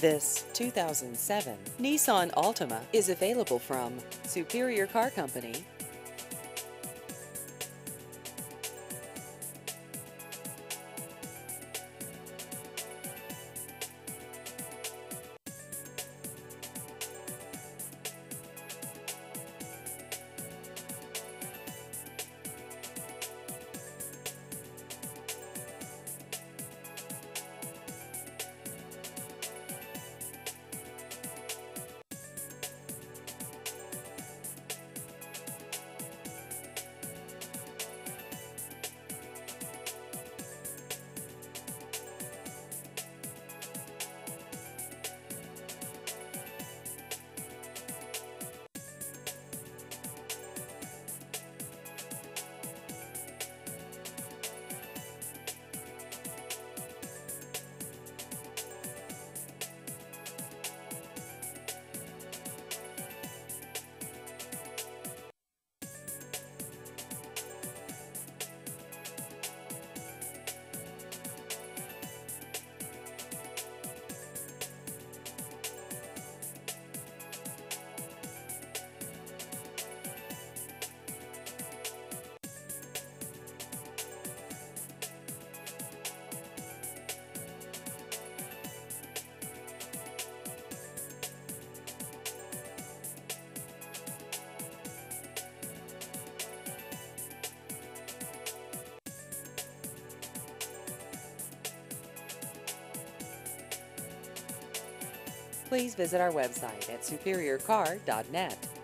This 2007 Nissan Altima is available from Superior Car Company. Please visit our website at superiorcar.net.